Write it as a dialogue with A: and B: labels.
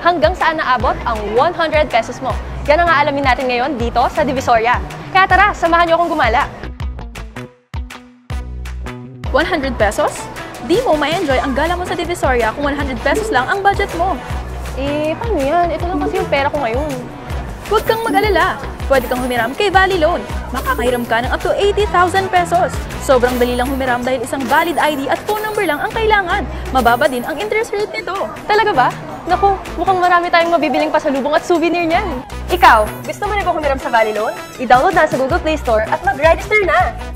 A: Hanggang saan naabot ang 100 pesos mo? Yan ang aalamin natin ngayon dito sa Divisoria. Kaya tara, samahan niyo akong gumala.
B: 100 pesos? Di mo ma-enjoy ang gala mo sa Divisoria kung 100 pesos lang ang budget mo.
A: Eh, paano yan? Ito lang kasi yung pera ko ngayon.
B: Huwag kang mag-alala. Pwede kang humiram kay Valley Loan. Makakahiram ka ng up to 80,000 pesos. Sobrang dali lang humiram dahil isang valid ID at phone number lang ang kailangan. Mababa din ang interest rate nito.
A: Talaga ba? Naku, mukhang marami tayong mabibiling pasalubong at souvenir niyan. Ikaw, gusto mo na ba humiram sa Valley Loan? I-download na sa Google Play Store at mag-register na!